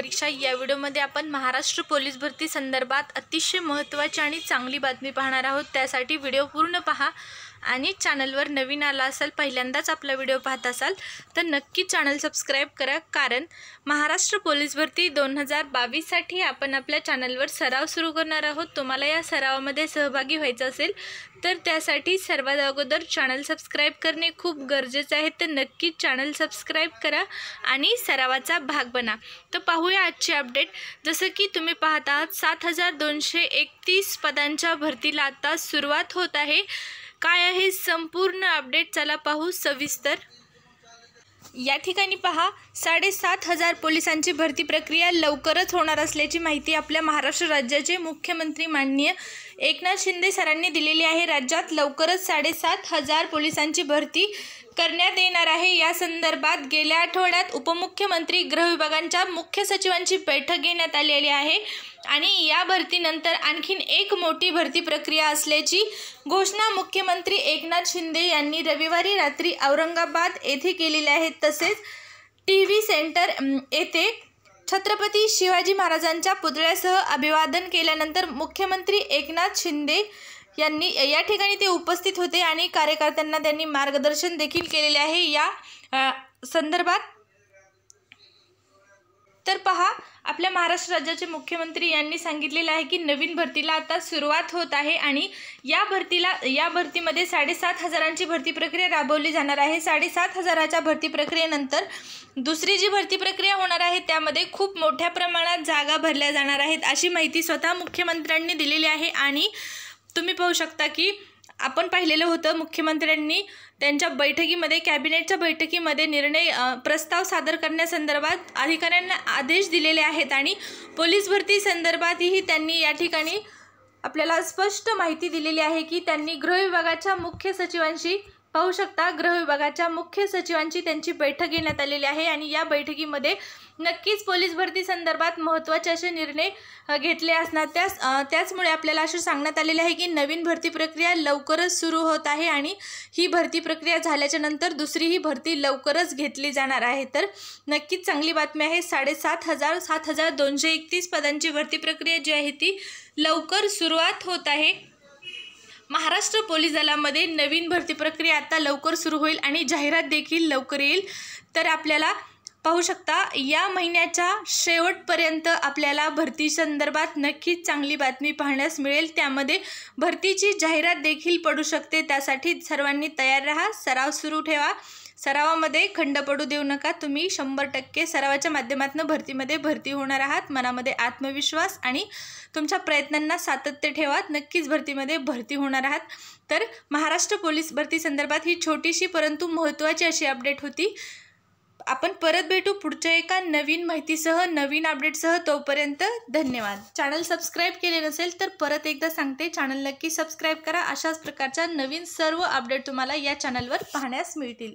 परीक्षा या व्हिडिओमध्ये आपण महाराष्ट्र पोलीस भरती संदर्भात अतिशय महत्त्वाची आणि चांगली बातमी पाहणार आहोत. त्यासाठी व्हिडिओ पूर्ण पहा. आणि चॅनलवर नवीन आला असाल पहिल्यांदाच आपला व्हिडिओ पाहत असाल तर नक्की चॅनल सबस्क्राईब करा. कारण महाराष्ट्र पोलीस भरती दोन हजार बावीससाठी आपण आपल्या चॅनलवर सराव सुरू करणार आहोत. तुम्हाला या सरावामध्ये सहभागी व्हायचं असेल तर त्यासाठी सर्वात अगोदर चॅनल सबस्क्राईब करणे खूप गरजेचं आहे. तर नक्की चॅनल सबस्क्राईब करा आणि सरावाचा भाग बना. तर पाहूया आजची अपडेट जसं की तुम्ही पाहत आहात सात हजार दोनशे एकतीस पदांच्या भरतीला आता सुरुवात होत आहे. काय आहे संपूर्ण अपडेट? चला पाहू सविस्तर. या ठिकाणी पहा साडेसात हजार पोलिसांची भरती प्रक्रिया लवकरच होणार असल्याची माहिती आपल्या महाराष्ट्र राज्याचे मुख्यमंत्री माननीय एकनाथ शिंदे सरांनी दिलेली आहे. राज्यात लवकरच साडेसात हजार पोलिसांची भरती करण्यात येणार आहे. या संदर्भात गेल्या आठवड्यात उपमुख्यमंत्री गृहविभागांच्या मुख्य सचिवांची बैठक घेण्यात आलेली आहे आणि या भरतीनंतर आणखीन एक मोठी भरती प्रक्रिया असल्याची घोषणा मुख्यमंत्री एकनाथ शिंदे यांनी रविवारी रात्री औरंगाबाद येथे केलेली आहे. तसेच टी व्ही सेंटर येथे छत्रपती शिवाजी महाराजांच्या पुतळ्यासह अभिवादन केल्यानंतर मुख्यमंत्री एकनाथ शिंदे यांनी या ठिकाणी ते उपस्थित होते आणि कार्यकर्त्यांना त्यांनी मार्गदर्शन देखील केलेले आहे. या संदर्भात तर पहा आपल्या महाराष्ट्र राज्याचे मुख्यमंत्री यांनी सांगितलेलं आहे की नवीन भरतीला आता सुरुवात होत आहे आणि या भरतीला या भरतीमध्ये साडेसात हजारांची भरती प्रक्रिया राबवली जाणार आहे. साडेसात हजाराच्या भरती प्रक्रियेनंतर दुसरी जी भरती प्रक्रिया होणार आहे त्यामध्ये खूप मोठ्या प्रमाणात जागा भरल्या जाणार आहेत अशी माहिती स्वतः मुख्यमंत्र्यांनी दिलेली आहे आणि तुम्ही पाहू शकता की आपण पाहिलेलं होतं मुख्यमंत्र्यांनी त्यांच्या बैठकीमध्ये कॅबिनेटच्या बैठकीमध्ये निर्णय प्रस्ताव सादर करण्यासंदर्भात अधिकाऱ्यांना आदेश दिलेले आहेत आणि पोलीस भरती संदर्भातही त्यांनी या ठिकाणी आपल्याला स्पष्ट माहिती दिलेली आहे की त्यांनी गृह विभागाच्या मुख्य सचिवांशी पाहू शकता गृह विभागाच्या मुख्य सचिवांची त्यांची बैठक घेण्यात आलेली आहे आणि या बैठकीमध्ये नक्कीच पोलीस भरती संदर्भात महत्त्वाचे असे निर्णय घेतले असणार. त्याच त्याचमुळे आपल्याला असं सांगण्यात आलेले आहे की नवीन भरती प्रक्रिया लवकरच सुरू होत आहे आणि ही भरती प्रक्रिया झाल्याच्यानंतर दुसरी भरती लवकरच घेतली जाणार आहे. तर नक्कीच चांगली बातमी आहे साडेसात हजार सात हजार दोनशे एकतीस पदांची भरती प्रक्रिया जी आहे ती लवकर सुरुवात होत आहे. महाराष्ट्र पोलीस दलामध्ये नवीन भरती प्रक्रिया आता लवकर सुरू होईल आणि जाहिरात देखील लवकर येईल. तर आपल्याला पाहू शकता या महिन्याच्या शेवटपर्यंत आपल्याला भरती संदर्भात नक्कीच चांगली बातमी पाहण्यास मिळेल. त्यामध्ये भरतीची जाहिरात देखील पडू शकते. त्यासाठी सर्वांनी तयार राहा सराव सुरू ठेवा. सरावामध्ये खंड पडू देऊ नका. तुम्ही शंभर टक्के सरावाच्या माध्यमातून भरतीमध्ये भरती होणार आहात. मनामध्ये आत्मविश्वास आणि तुमच्या प्रयत्नांना सातत्य ठेवा. नक्कीच भरतीमध्ये भरती होणार आहात. तर महाराष्ट्र पोलीस भरती संदर्भात ही छोटीशी परंतु महत्त्वाची अशी अपडेट होती. आपण परत भेटू पुढच्या एका नवीन माहितीसह नवीन अपडेटसह. तोपर्यंत धन्यवाद. चॅनल सबस्क्राईब केले नसेल तर परत एकदा सांगते चॅनल नक्की सबस्क्राईब करा. अशाच प्रकारच्या नवीन सर्व अपडेट तुम्हाला या चॅनलवर पाहण्यास मिळतील.